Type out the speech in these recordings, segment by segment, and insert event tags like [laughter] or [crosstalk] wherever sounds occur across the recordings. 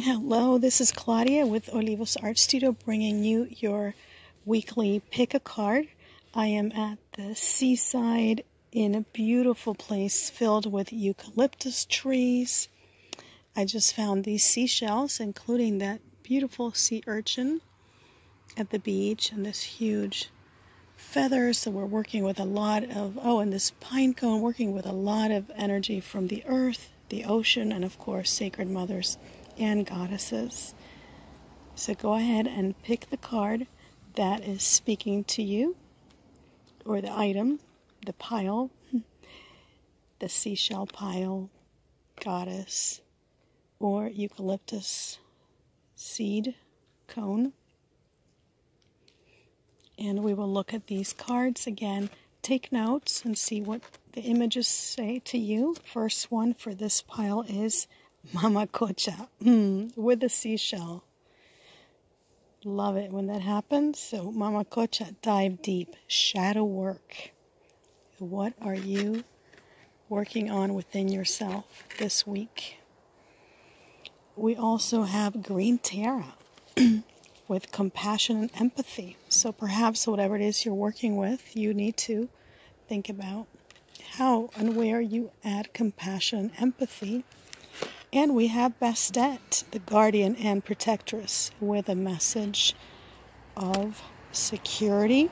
Hello, this is Claudia with Olivos Art Studio bringing you your weekly pick a card. I am at the seaside in a beautiful place filled with eucalyptus trees. I just found these seashells, including that beautiful sea urchin at the beach and this huge feather. So we're working with a lot of, oh, and this pine cone, working with a lot of energy from the earth, the ocean, and of course, sacred mothers and goddesses. So go ahead and pick the card that is speaking to you, or the item, the pile, [laughs] the seashell pile, goddess, or eucalyptus seed cone. And we will look at these cards again. Take notes and see what the images say to you. First one for this pile is Mamacocha mm, with a seashell. Love it when that happens. So, Mamacocha, dive deep. Shadow work. What are you working on within yourself this week? We also have Green Tara [clears throat] with compassion and empathy. So, perhaps whatever it is you're working with, you need to think about how and where you add compassion and empathy and we have Bastet, the guardian and protectress, with a message of security,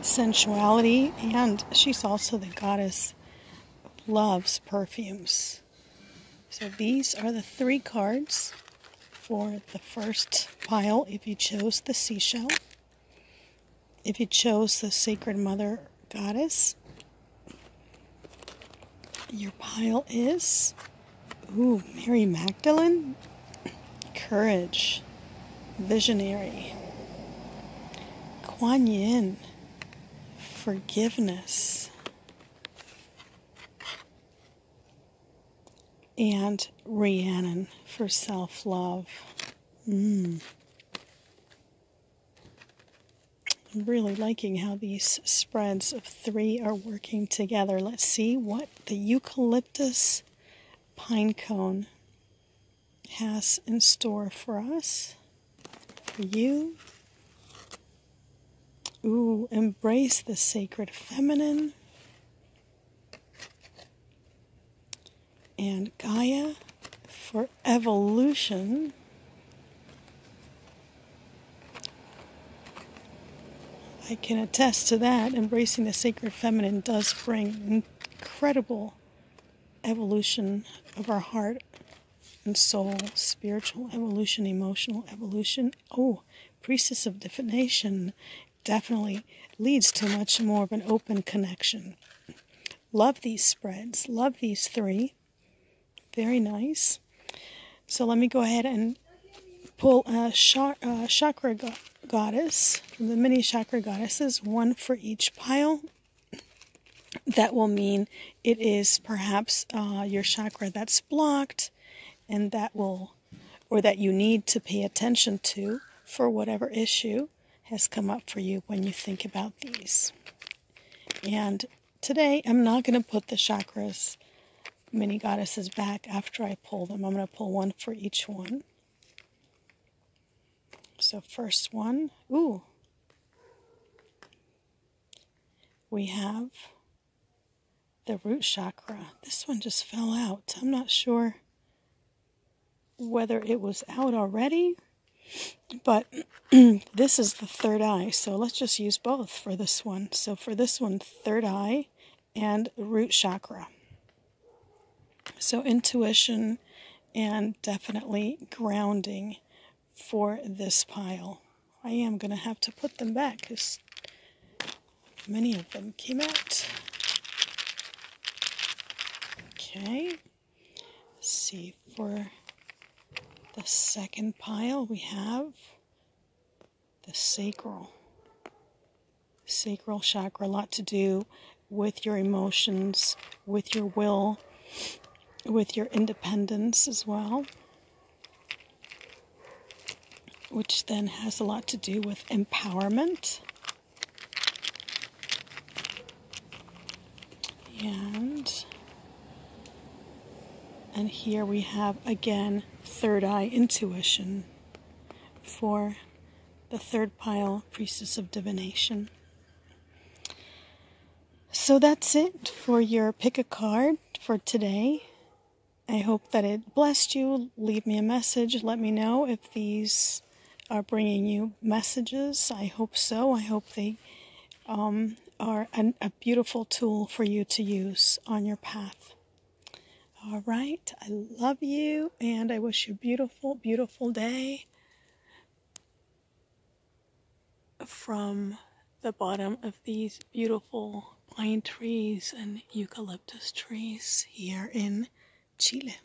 sensuality, and she's also the goddess loves perfumes. So these are the three cards for the first pile if you chose the seashell. If you chose the Sacred Mother Goddess, your pile is Ooh, Mary Magdalene? Courage. Visionary. Kuan Yin. Forgiveness. And Rhiannon for self love. Mm. I'm really liking how these spreads of three are working together. Let's see what the eucalyptus pine cone has in store for us, for you. Ooh, embrace the sacred feminine. And Gaia for evolution. I can attest to that. Embracing the sacred feminine does bring incredible evolution of our heart and soul, spiritual evolution, emotional evolution. Oh, priestess of divination definitely leads to much more of an open connection. Love these spreads. Love these three. Very nice. So let me go ahead and pull a chakra goddess from the mini chakra goddesses, one for each pile that will mean it is perhaps uh, your chakra that's blocked and that will or that you need to pay attention to for whatever issue has come up for you when you think about these. And today I'm not going to put the chakras, mini goddesses back after I pull them. I'm going to pull one for each one. So, first one, ooh, we have the root chakra. This one just fell out. I'm not sure whether it was out already, but [clears throat] this is the third eye. So let's just use both for this one. So for this one, third eye and root chakra. So intuition and definitely grounding for this pile. I am going to have to put them back because many of them came out. Okay, Let's see for the second pile we have the sacral. Sacral chakra, a lot to do with your emotions, with your will, with your independence as well, which then has a lot to do with empowerment. And And here we have again third eye intuition for the third pile, priestess of divination. So that's it for your pick a card for today. I hope that it blessed you. Leave me a message. Let me know if these are bringing you messages. I hope so. I hope they um, are an, a beautiful tool for you to use on your path. All right. I love you and I wish you a beautiful, beautiful day from the bottom of these beautiful pine trees and eucalyptus trees here in Chile.